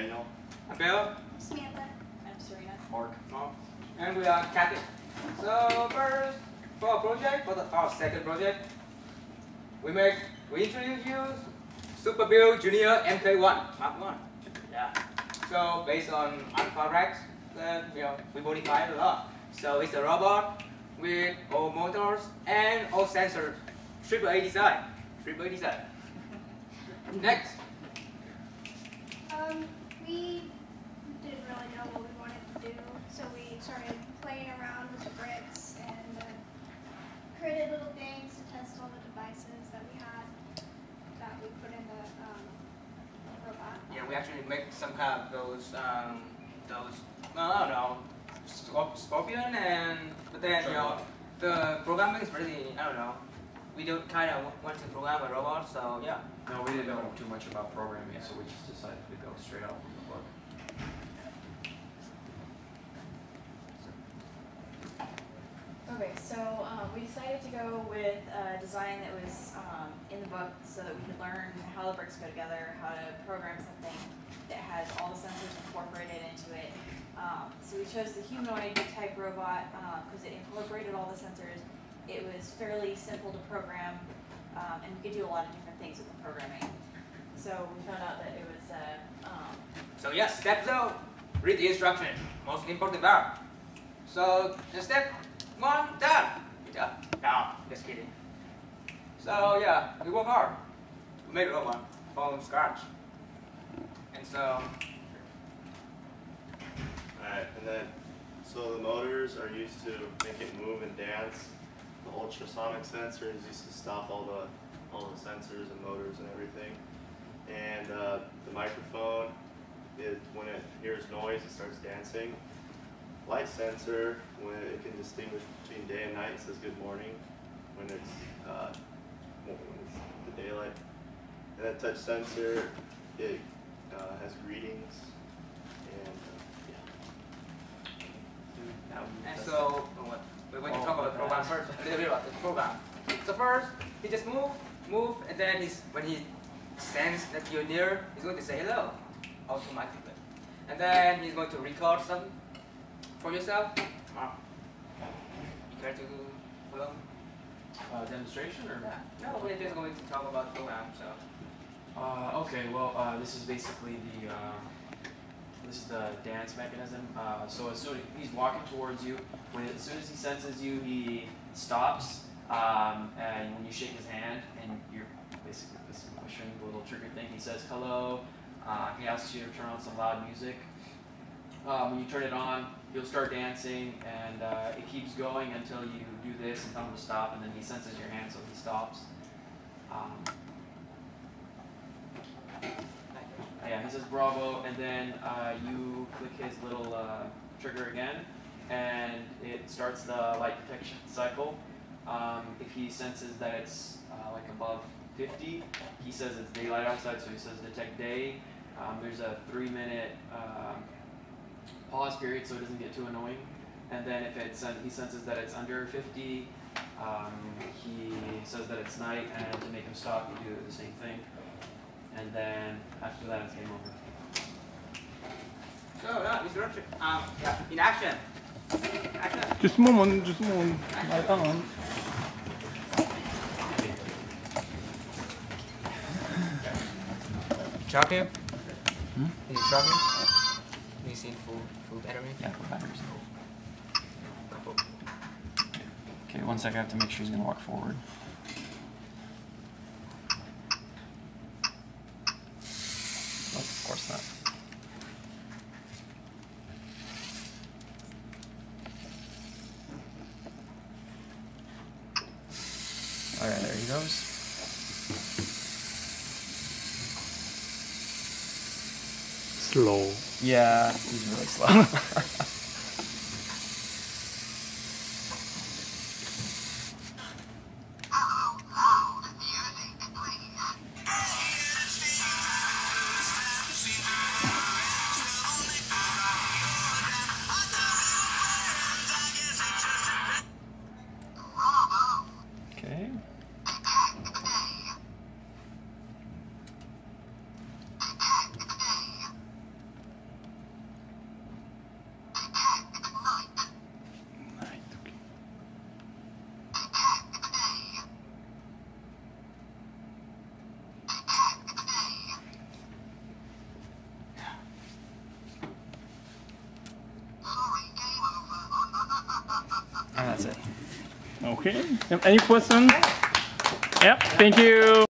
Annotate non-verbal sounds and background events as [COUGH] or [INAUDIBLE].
Daniel. I'm Bill. Samantha. I'm Serena. Mark. Mark. And we are Kathy. So first, for our project, for the, our second project, we make, we introduce you Super Bill Junior MK1 Mark 1. Yeah. So based on Alpha Rex, then you know, we modify it a lot. So it's a robot with all motors and all sensors. Triple A design. Triple A design. [LAUGHS] Next. Um, we didn't really know what we wanted to do, so we started playing around with the bricks and uh, created little things to test all the devices that we had that we put in the um, robot. Yeah, we actually make some kind of those, um, those, no, I don't know, scorp- scorpion and, but then, you know, the programming is really, I don't know, we don't kind of want to program a robot, so yeah. No, we didn't know too much about programming, so we just decided to go straight out from the book. Okay, so um, we decided to go with a design that was um, in the book so that we could learn how the bricks go together, how to program something that has all the sensors incorporated into it. Um, so we chose the humanoid type robot because it incorporated all the sensors. It was fairly simple to program um, and we could do a lot of different things with the programming. So we found out that it was uh, um, So yes, step zero, read the instruction, most important part. So the step one, done. Good job. No, just kidding. So yeah, we work hard. We made a robot from scratch. And so, Alright, and then, so the motors are used to make it move and dance. The ultrasonic sensor is used to stop all the all the sensors and motors and everything. And uh, the microphone, it when it hears noise, it starts dancing. Light sensor, when it can distinguish between day and night, it says good morning. When it's uh, when it's the daylight. And then touch sensor, it uh, has greetings. And uh, yeah. and so, we're going to talk about the program first. A little bit about the program. So first, he just move, move, and then he's, when he sense that you're near, he's going to say hello automatically. And then he's going to record some for yourself. Mark, you care to follow? Uh, demonstration or? Yeah. No, we're just going to talk about the program. So. Uh, okay, well, uh, this is basically the, uh, this is the dance mechanism. Uh, so as soon as he's walking towards you, when as soon as he senses you, he stops. Um, and when you shake his hand, and you're basically this pushing the little trigger thing, he says hello. Uh, he asks you to turn on some loud music. Um, when you turn it on, you'll start dancing, and uh, it keeps going until you do this and tell him to stop, and then he senses your hand, so he stops. Um, yeah, he says bravo, and then uh, you click his little uh, trigger again, and it starts the light detection cycle. Um, if he senses that it's uh, like above 50, he says it's daylight outside, so he says detect day. Um, there's a three minute um, pause period so it doesn't get too annoying. And then if it's, uh, he senses that it's under 50, um, he says that it's night, and to make him stop, you do the same thing. And then after that, it's game over. So, yeah, instruction. Um, yeah, in action. Action. Just a moment, just a moment. My on. Charge him? Hmm? Is it charging? You see full, full battery? Yeah, full batteries. Okay, one second. I have to make sure he's gonna walk forward. Oh, of course not. All right, there he goes. Slow. Yeah, he's really slow. [LAUGHS] that's it. Okay. Any question? Yep. Thank you.